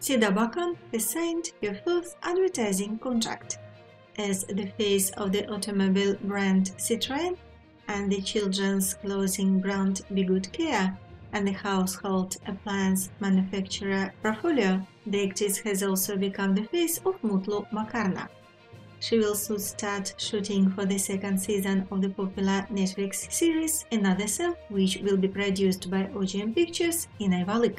Seda Bakan has signed her first advertising contract. As the face of the automobile brand Citroën and the children's clothing brand Be Good Care and the household appliance manufacturer Profilo, the actress has also become the face of Mutlu Makarna. She will soon start shooting for the second season of the popular Netflix series Another Self, which will be produced by OGM Pictures in Ayvalık.